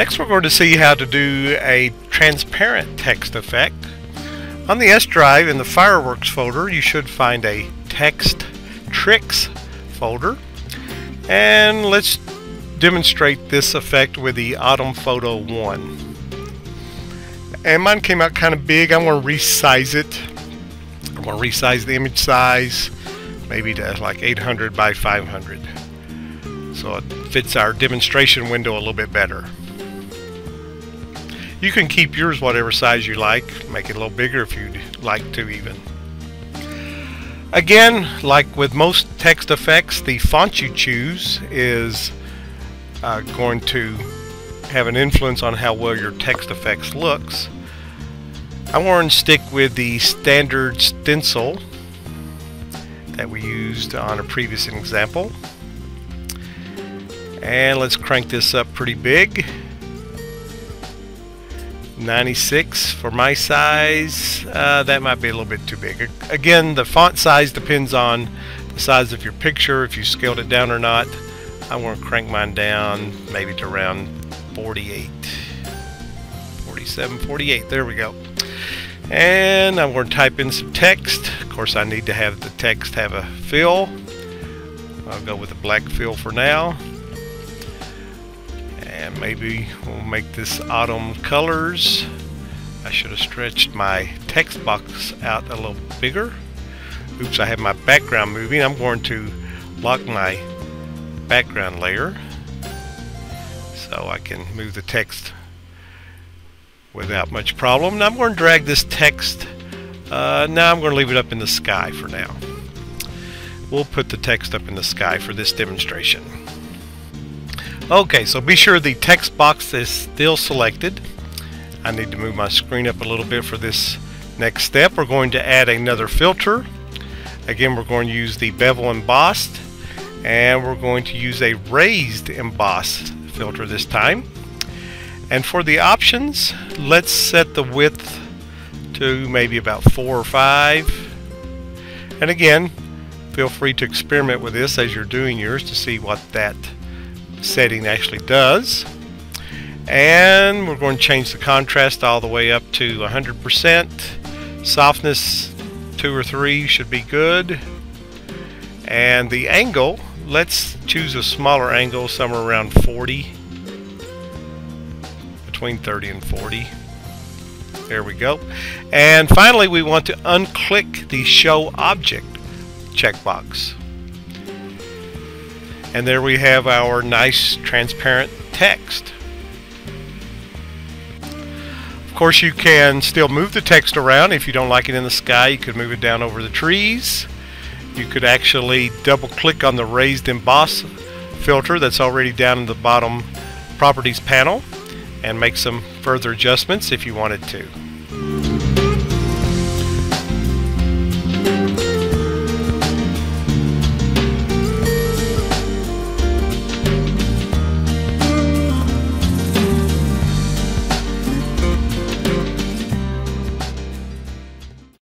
Next we're going to see how to do a transparent text effect. On the S drive in the fireworks folder you should find a text tricks folder. And let's demonstrate this effect with the autumn Photo 1 and mine came out kind of big. I'm going to resize it. I'm going to resize the image size maybe to like 800 by 500 so it fits our demonstration window a little bit better you can keep yours whatever size you like make it a little bigger if you'd like to even. Again like with most text effects the font you choose is uh, going to have an influence on how well your text effects looks. I'm going to stick with the standard stencil that we used on a previous example. And let's crank this up pretty big 96 for my size uh, that might be a little bit too big. Again the font size depends on the size of your picture if you scaled it down or not. I'm going to crank mine down maybe to around 48 47 48 there we go. And I'm going to type in some text. Of course I need to have the text have a fill. I'll go with a black fill for now and maybe we'll make this autumn colors I should have stretched my text box out a little bigger oops I have my background moving I'm going to lock my background layer so I can move the text without much problem. Now I'm going to drag this text. Uh, now I'm going to leave it up in the sky for now. We'll put the text up in the sky for this demonstration. Okay, so be sure the text box is still selected. I need to move my screen up a little bit for this next step. We're going to add another filter. Again, we're going to use the bevel embossed and we're going to use a raised embossed filter this time. And for the options, let's set the width to maybe about four or five. And again, feel free to experiment with this as you're doing yours to see what that setting actually does. And we're going to change the contrast all the way up to 100%. Softness, two or three should be good. And the angle, let's choose a smaller angle, somewhere around 40 between 30 and 40. There we go. And finally, we want to unclick the Show Object checkbox. And there we have our nice transparent text. Of course, you can still move the text around. If you don't like it in the sky, you could move it down over the trees. You could actually double click on the raised emboss filter that's already down in the bottom properties panel and make some further adjustments if you wanted to.